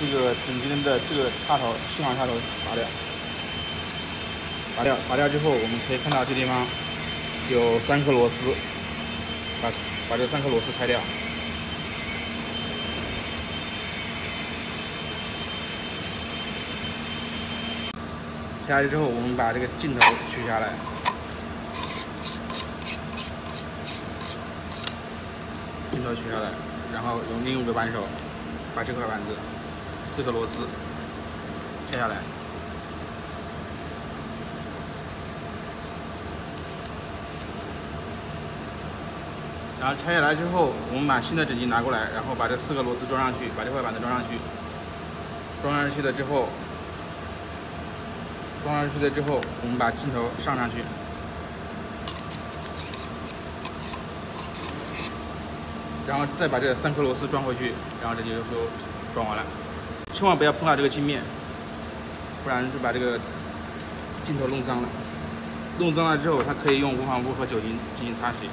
这个整机的这个插头，信号插头拔掉，拔掉，拔掉之后，我们可以看到这地方有三颗螺丝，把把这三颗螺丝拆掉。拆下来之后，我们把这个镜头取下来，镜头取下来，然后用另一个扳手把这块板子。四个螺丝拆下来，然后拆下来之后，我们把新的整机拿过来，然后把这四个螺丝装上去，把这块板子装上去。装上去了之后，装上去了之后，我们把镜头上上去，然后再把这三颗螺丝装回去，然后这就说装完了。千万不要碰到这个镜面，不然就把这个镜头弄脏了。弄脏了之后，它可以用无纺布和酒精进行擦洗。